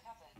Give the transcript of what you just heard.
recovered.